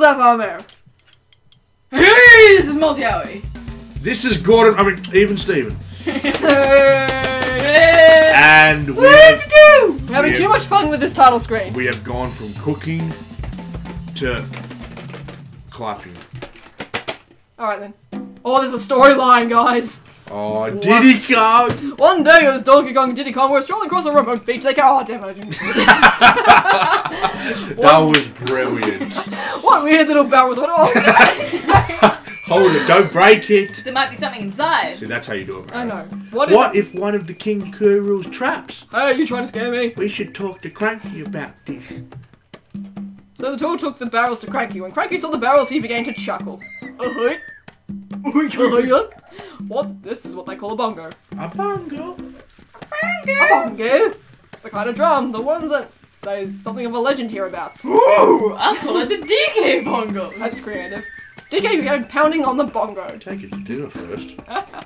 Joseph Armour. Hey, this is multi howie. This is Gordon. I mean, even Steven. And we We're having Yeah. too much fun with this title screen. we have gone from cooking to clapping. Alright then. Oh, there's a storyline, guys. Oh, Diddy Kong! One day as Donkey Kong and Diddy Kong were strolling across a remote beach, they go, oh damn it, I didn't That was brilliant. What weird little barrels went, oh damn it. Hold it, don't break it. There might be something inside. See, that's how you do it. I man. know. What if, What if one of the King K. Rool's traps? Hey, you trying to scare me? We should talk to Cranky about this. So the two took the barrels to Cranky. When Cranky saw the barrels, he began to chuckle. Uh-huh. what? This is what they call a bongo. A bongo. A bongo? A bongo? It's a kind of drum, the ones that there's something of a legend hereabouts. Ooh, I call it the DK bongos. That's creative. DK began pounding on the bongo. Take it to dinner first. ha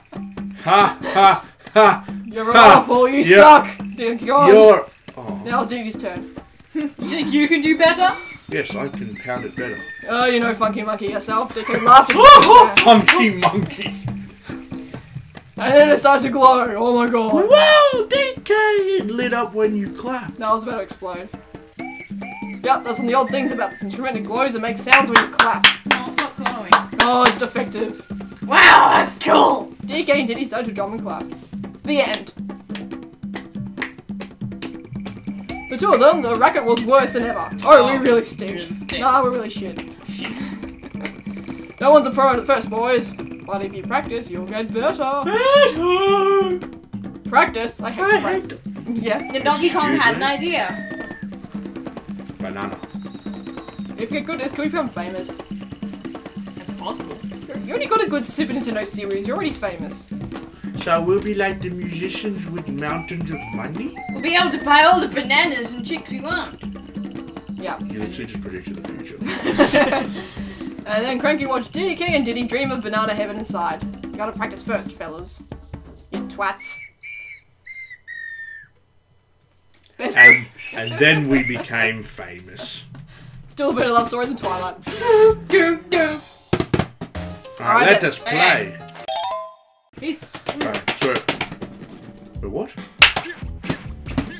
ha ha! You're Ha! awful, you Yeah. suck! Donkey Kong. You're. Oh, Now it's Diddy's turn. You think you can do better? yes, I can pound it better. Oh, you know Funky Monkey yourself. DK laughed at Funky monkey. And then it started to glow. Oh my god. Whoa, DK! It lit up when you clap. Now I was about to explode. Yep, that's one of the odd things about this instrument. It glows and makes sounds when you clap. Oh, it's not glowing. Oh, it's defective. Wow, that's cool. DK and Diddy started to drum and clap. The end. The two of them, the racket was worse than ever. Oh, we Oh, really stink. really stink. Nah, we're really shit. Shit. No one's a pro at it first, boys. But if you practice, you'll get better. Better. Practice? I hate to practice. Yeah. The Donkey Kong Excuse had me? an idea. Banana. If you're good at this, can we become famous? It's possible. You already got a good Super Nintendo series. You're already famous. So we'll be like the musicians with mountains of money? We'll be able to buy all the bananas and chicks we want. Yeah. You literally just predicted the future. And then Cranky watched DK and Diddy dream of banana heaven inside. You gotta practice first, fellas. You twats. Best and and then we became famous. still a better love story than Twilight. Do, do. Alright, let us play. Peace. Alright, so. Wait, what?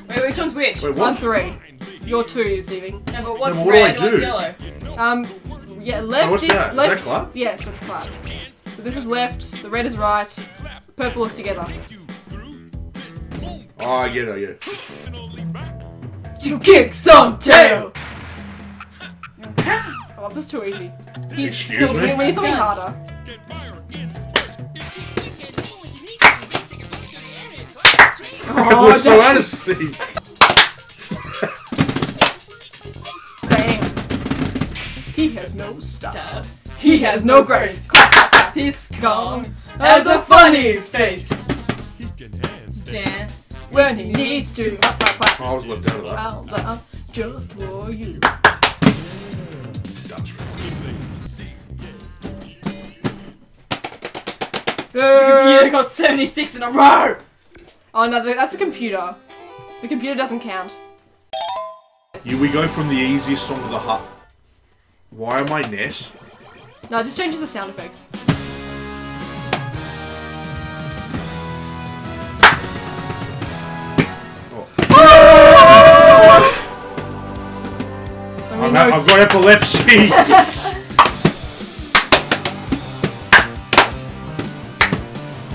Wait, which one's which? Wait, One what? three. You're two, receiving. No, but what's what do I red? What's do? yellow? Um, yeah, left. Oh, what's is- that? Is Left, that clap? Yes, that's clap. So this is left. The red is right. Purple is together. Oh, I get it, I get it. You kick some tail. Oh, this is too easy. He's Excuse me? We need something harder. Oh, We're so damn. out of sync. Has no style. He has no grace. His Kong Kong has a funny face Dan. when he needs to. I was left out of that. Bow just for you. That's uh, Computer got 76 in a row! Oh no, that's a computer. The computer doesn't count. You, we go from the easiest song to the hard. Why am I Ness? No, it just changes the sound effects. Oh. I mean, I'm, no, I've got epilepsy.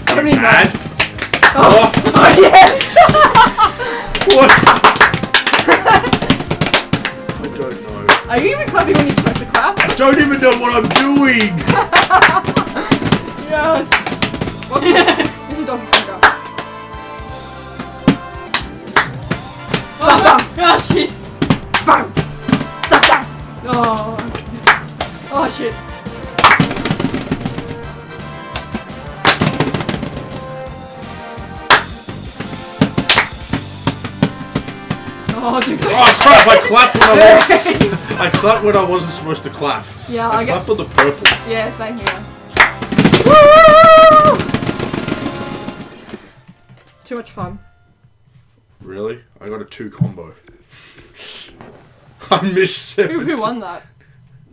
I Mad? nice. Oh, Oh yes! I don't even know what I'm doing. Yes! This is Donkey Kong. Bam, bam, Oh shit! bam! Da, da. Oh. Oh shit. Oh, Jigsaw. Oh crap! I clapped when I was. I clapped when I wasn't supposed to clap. Yeah, I I get. clapped on the purple. Yeah, same here. Woo! Too much fun. Really? I got a two combo. I missed Who, seven. who won that?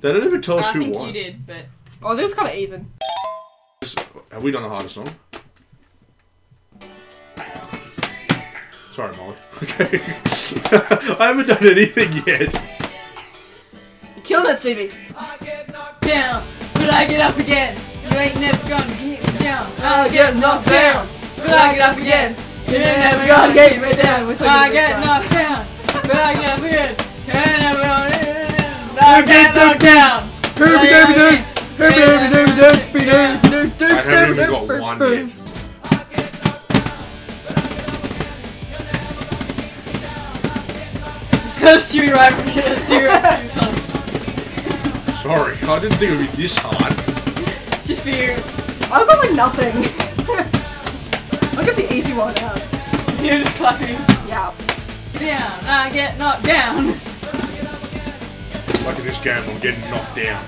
They don't even tell us I who won. I think won. you did, but Oh, this is kind of even. Have we done the hardest song? Sorry, Molly. Okay. I haven't done anything yet. You're killing it, Stevie. down. But I get up again. You ain't never gonna get me down. I get knocked down, but I get up again. You ain't never gonna get me down. We're so I at get knocked down. But I get up again. And never gonna I get knocked down. Herby derby doo. Herby derby derby derby derby derby I haven't even got one yet. So Stewie right from here. Stewie right from song. Sorry, I didn't think it would be this hard. Just for you. I've got like nothing. I'll get the easy one out. You're just clapping. Yeah. Down. I get knocked down. Look at this game, I'm getting knocked down.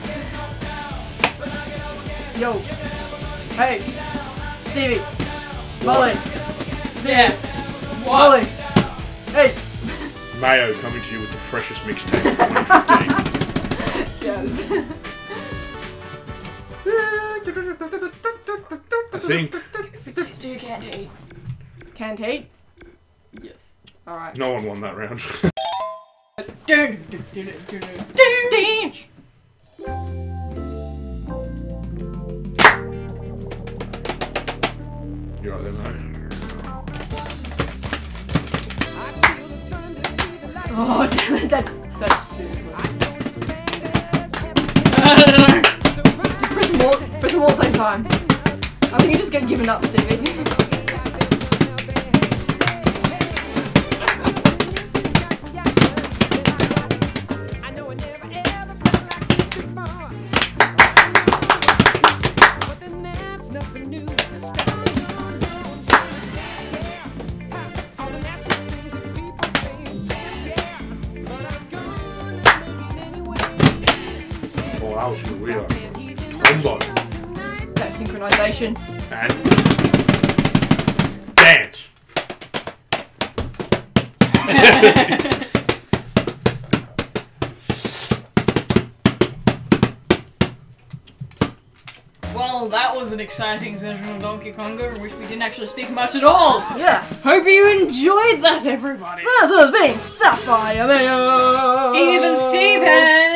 Yo. Hey. Stevie. Molly. Yeah. Molly. Hey. Mayo coming to you with the freshest mixtape of 2015. Yes. I think Please do can't eat. Can't hate. Yes. Alright. no one won that round. Dance. You're right there, Mayo. Oh damn it, that that's seriously. Press them all press them all at the same time. I think you're just getting given up, Stevie. that was good. We are combo That synchronization. and dance. Well, that was an exciting session of Donkey Konga in which we didn't actually speak much at all. Yes. Hope you enjoyed that, everybody. This has been Sapphire Mayo. Even Steven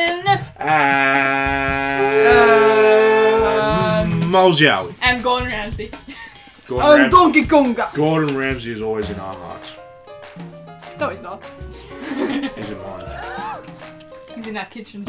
And Moles Yowie. and Gordon Ramsay. Gordon, oh, And Ram- Donkey Konga. Gordon Ramsay is always in our hearts. No, he's not. He's in mine. He's in our kitchen.